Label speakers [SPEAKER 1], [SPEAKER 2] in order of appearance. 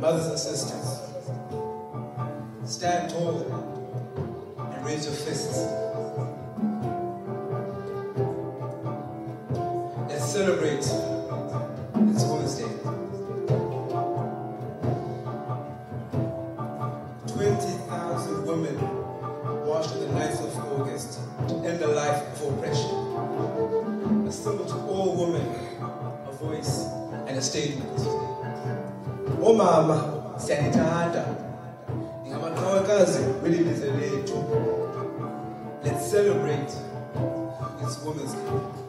[SPEAKER 1] Mothers and sisters, stand tall and raise your fists. Let's celebrate this Women's Day. 20,000 women marched on the 9th of August to end the life of oppression. A symbol to all women, a voice and a statement. Omama, siyanithanda. Ningamaqhawekazi kweli lethu. Let's celebrate this Women's Day.